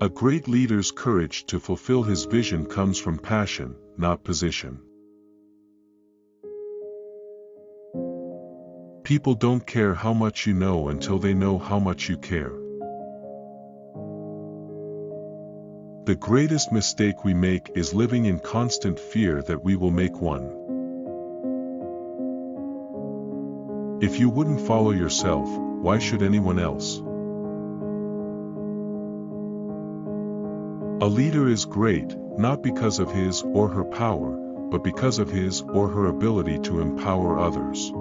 A great leader's courage to fulfill his vision comes from passion, not position. People don't care how much you know until they know how much you care. The greatest mistake we make is living in constant fear that we will make one. If you wouldn't follow yourself, why should anyone else? A leader is great, not because of his or her power, but because of his or her ability to empower others.